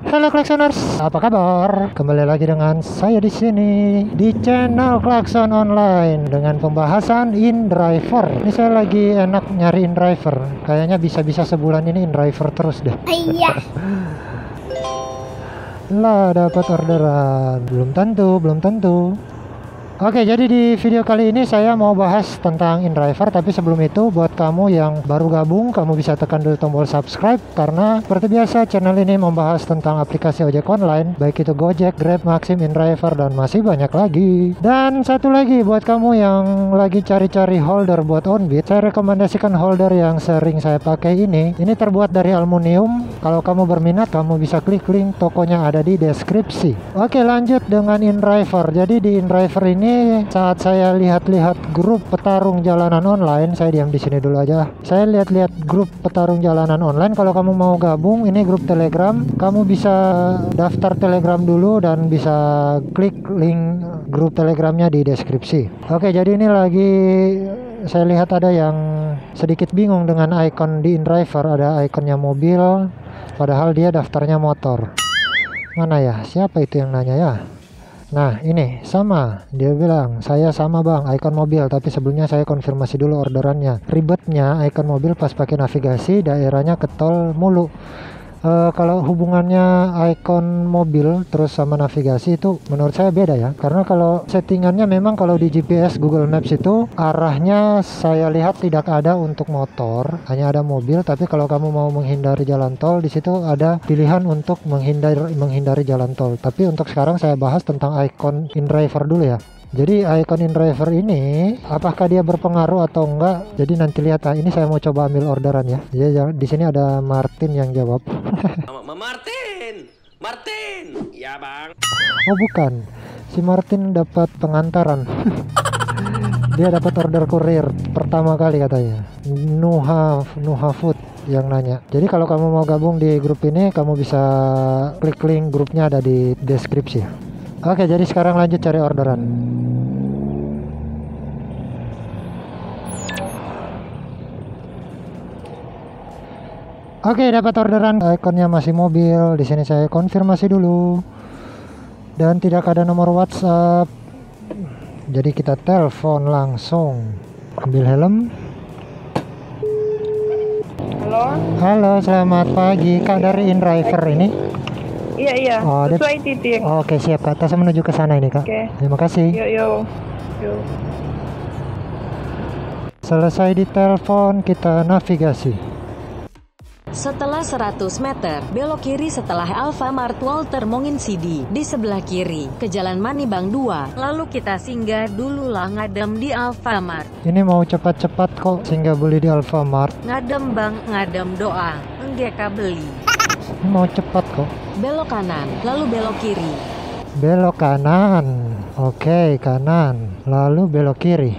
Halo Klaksoners, apa kabar? Kembali lagi dengan saya di sini di channel Klakson Online dengan pembahasan InDriver. Ini saya lagi enak nyari InDriver. Kayaknya bisa-bisa sebulan ini InDriver terus deh. Iya. Lah dapat orderan. Belum tentu, belum tentu. Oke, jadi di video kali ini saya mau bahas tentang InDriver, tapi sebelum itu buat kamu yang baru gabung, kamu bisa tekan dulu tombol subscribe karena seperti biasa channel ini membahas tentang aplikasi ojek online, baik itu Gojek, Grab, Maxim, InDriver dan masih banyak lagi. Dan satu lagi buat kamu yang lagi cari-cari holder buat Onbit, saya rekomendasikan holder yang sering saya pakai ini. Ini terbuat dari aluminium. Kalau kamu berminat, kamu bisa klik link tokonya ada di deskripsi. Oke, lanjut dengan InDriver. Jadi di InDriver ini saat saya lihat-lihat grup petarung jalanan online, saya diam di sini dulu aja. Saya lihat-lihat grup petarung jalanan online. Kalau kamu mau gabung, ini grup Telegram. Kamu bisa daftar Telegram dulu dan bisa klik link grup Telegramnya di deskripsi. Oke, jadi ini lagi saya lihat ada yang sedikit bingung dengan icon di InDriver. Ada ikonnya mobil, padahal dia daftarnya motor. Mana ya? Siapa itu yang nanya ya? Nah ini sama. Dia bilang saya sama bang. Icon mobil. Tapi sebelumnya saya konfirmasi dulu orderannya. Ribetnya icon mobil pas pakai navigasi daerahnya ketol mulu Eh, kalau hubungannya icon mobil terus sama navigasi itu menurut saya beda ya. Karena kalau settingannya memang kalau di GPS Google Maps itu arahnya saya lihat tidak ada untuk motor hanya ada mobil. Tapi kalau kamu mau menghindari jalan tol di situ ada pilihan untuk menghindari menghindari jalan tol. Tapi untuk sekarang saya bahas tentang icon InDriver dulu ya jadi icon InDriver ini apakah dia berpengaruh atau enggak? Jadi nanti lihat ah, ini saya mau coba ambil orderan ya. Jadi di sini ada Martin yang jawab. Ma Martin, Martin, ya bang. oh bukan, si Martin dapat pengantaran. dia dapat order kurir pertama kali katanya. Nuha Nuha Food yang nanya. Jadi kalau kamu mau gabung di grup ini, kamu bisa klik link grupnya ada di deskripsi. Oke, jadi sekarang lanjut cari orderan. Oke, dapat orderan. Ikonnya masih mobil. Di sini saya konfirmasi dulu. Dan tidak ada nomor WhatsApp. Jadi kita telepon langsung. Ambil helm. Halo. Halo, selamat pagi. Kak dari InDriver ini. Iya iya. Oh, Sesuai titik. Oke, siap Kak. Saya menuju ke sana ini, Kak. Oke. Terima kasih. Yuk yuk. Yuk. Selesai ditelepon, kita navigasi. Setelah 100 meter, belok kiri setelah Alfamart Walter Monginsidi di sebelah kiri, ke Jalan Manibang 2. Lalu kita singgah dululah ngadem di Alfamart. Ini mau cepat-cepat kok sehingga beli di Alfamart. Ngadem bang, ngadem doa. Enggak beli. Ini mau cepat kok. Belok kanan, lalu belok kiri. Belok kanan. Oke, kanan. Lalu belok kiri.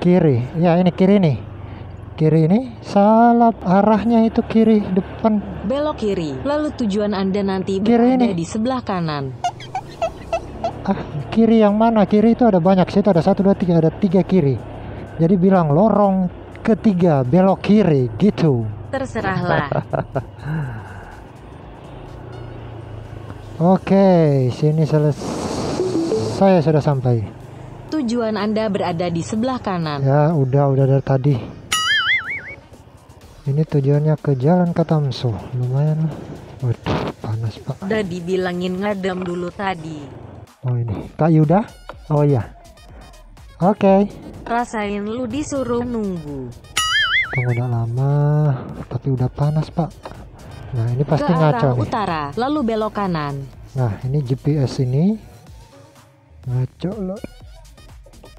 Kiri. Ya, ini kiri nih. Kiri ini salah arahnya itu kiri depan. Belok kiri, lalu tujuan Anda nanti Kiri berada ini. di sebelah kanan. Ah, kiri yang mana? Kiri itu ada banyak. Situ ada satu, dua, tiga. Ada tiga kiri. Jadi bilang lorong ketiga belok kiri gitu. Terserahlah. Oke, sini selesai. Saya sudah sampai. Tujuan Anda berada di sebelah kanan. Ya, udah udah dari tadi. Ini tujuannya ke Jalan Katamso. Lumayan lah. Waduh, panas pak. Udah dibilangin ngadem dulu tadi. Oh ini, Kak Yuda? Oh iya. Oke. Rasain lu disuruh nunggu. Tunggu udah lama, tapi udah panas pak. Nah ini Ke pasti ngaco arah nih. utara, lalu belok kanan. Nah ini GPS ini ngaco loh.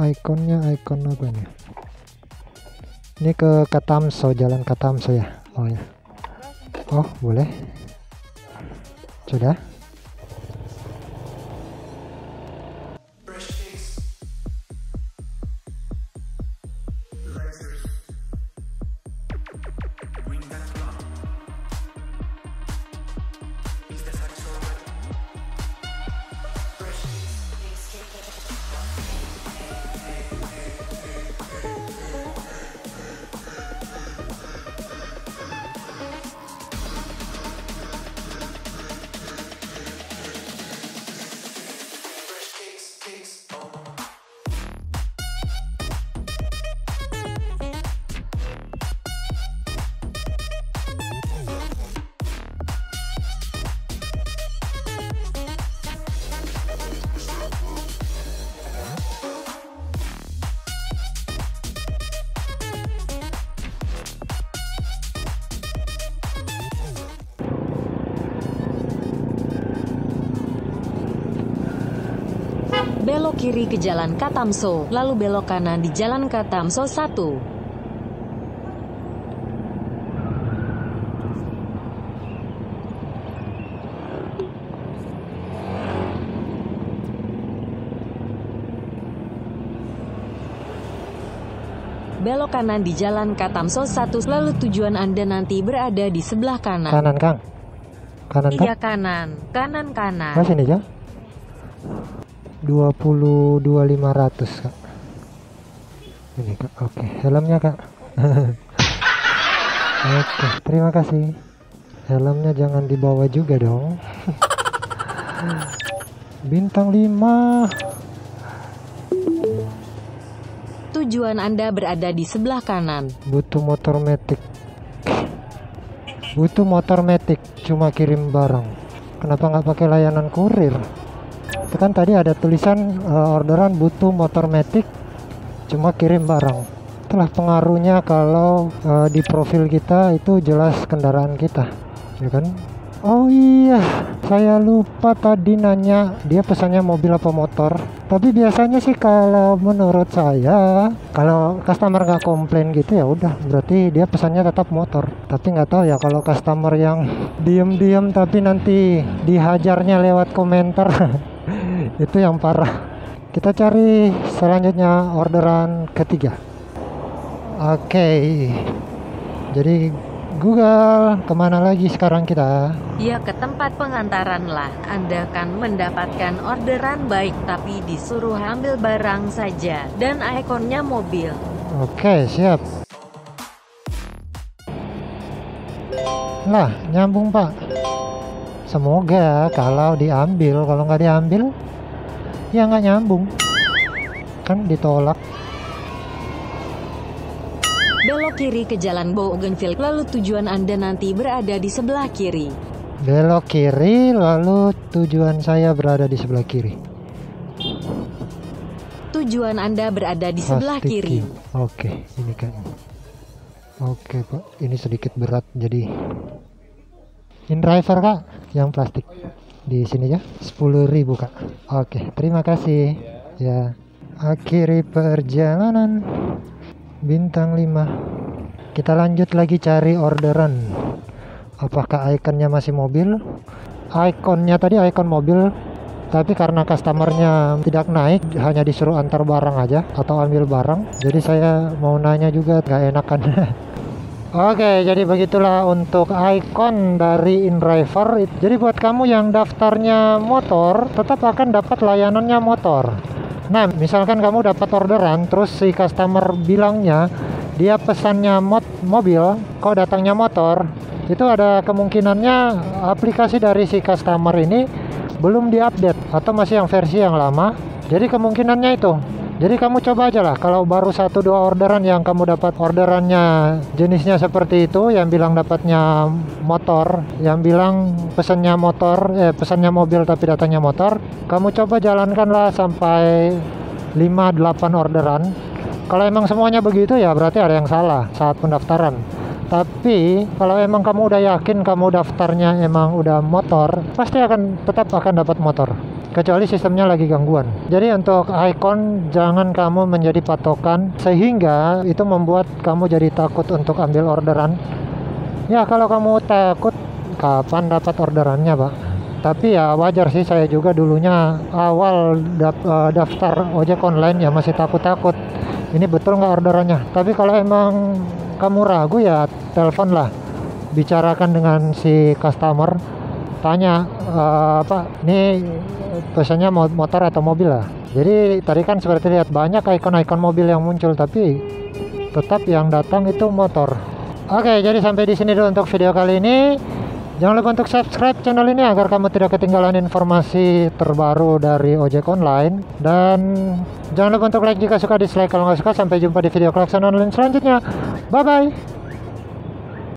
Ikonnya ikon apa nih? Ini ke Katamso, Jalan Katamso ya. Oh ya. Oh boleh. Sudah. Belok kiri ke Jalan Katamso, lalu belok kanan di Jalan Katamso 1. Belok kanan di Jalan Katamso 1, lalu tujuan Anda nanti berada di sebelah kanan. Kanan, Kang. Kanan, Iya Kang. kanan, kanan kanan. Mas ini, Jang. 22.500, Kak. Ini, Kak. Oke, helmnya, Kak. Oke, terima kasih. Helmnya jangan dibawa juga dong. Bintang 5. Tujuan Anda berada di sebelah kanan. butuh motor metik butuh motor metik cuma kirim barang kenapa nggak pakai layanan kurir kan tadi ada tulisan eh, orderan butuh motor metik cuma kirim barang. Itulah pengaruhnya kalau eh, di profil kita itu jelas kendaraan kita ya kan? Oh iya saya lupa tadi nanya dia pesannya mobil apa motor? Tapi biasanya sih kalau menurut saya kalau customer nggak komplain gitu ya udah berarti dia pesannya tetap motor. Tapi nggak tahu ya kalau customer yang diem-diem tapi nanti dihajarnya lewat komentar itu yang parah kita cari selanjutnya orderan ketiga oke jadi Google ke mana lagi sekarang kita Ya ke tempat pengantaran lah. Anda akan mendapatkan orderan baik tapi disuruh ambil barang saja. Dan ikonnya mobil. Oke, siap. Lah, nyambung pak. Semoga kalau diambil, kalau nggak diambil, ya nggak nyambung. Kan ditolak. Belok kiri ke Jalan Bougainville. Lalu tujuan Anda nanti berada di sebelah kiri. Belok kiri, lalu tujuan saya berada di sebelah kiri. Tujuan Anda berada di sebelah Plastik kiri. Oke, ini kayaknya. Oke pak, ini sedikit berat jadi. In driver kak, yang plastik di sini ya, 10.000 kak. Oke, terima kasih. Ya, akhiri perjalanan bintang 5 Kita lanjut lagi cari orderan. Apakah ikonnya masih mobil? Ikonnya tadi ikon mobil, tapi karena customernya tidak naik, hanya disuruh antar barang aja atau ambil barang. Jadi saya mau nanya juga nggak enakan. Oke, jadi begitulah untuk ikon dari InDriver. Jadi buat kamu yang daftarnya motor, tetap akan dapat layanannya motor. Nah, misalkan kamu dapat orderan, terus si customer bilangnya dia pesannya mot mobil, kok datangnya motor, itu ada kemungkinannya aplikasi dari si customer ini belum diupdate atau masih yang versi yang lama. Jadi kemungkinannya itu. Jadi kamu coba aja lah kalau baru satu dua orderan yang kamu dapat orderannya jenisnya seperti itu yang bilang dapatnya motor, yang bilang pesannya motor, eh pesannya mobil tapi datangnya motor, kamu coba jalankanlah sampai 5 8 orderan. Kalau emang semuanya begitu ya berarti ada yang salah saat pendaftaran. Tapi kalau emang kamu udah yakin kamu daftarnya emang udah motor, pasti akan tetap akan dapat motor. Kecuali sistemnya lagi gangguan. Jadi untuk icon jangan kamu menjadi patokan sehingga itu membuat kamu jadi takut untuk ambil orderan. Ya kalau kamu takut kapan dapat orderannya, Pak? Tapi ya wajar sih saya juga dulunya awal eh, daftar ojek online ya masih takut-takut. Ini betul nggak orderannya? Tapi kalau emang kamu ragu ya telepon lah bicarakan dengan si customer tanya eh, apa ini mo- motor atau mobil lah jadi tadi kan seperti lihat banyak ikon-ikon mobil yang muncul tapi tetap yang datang itu motor oke jadi sampai di sini dulu untuk video kali ini Jangan lupa untuk subscribe channel ini agar kamu tidak ketinggalan informasi terbaru dari ojek online. Dan jangan lupa untuk like jika suka, dislike kalau nggak suka. Sampai jumpa di video klakson online selanjutnya. Bye-bye.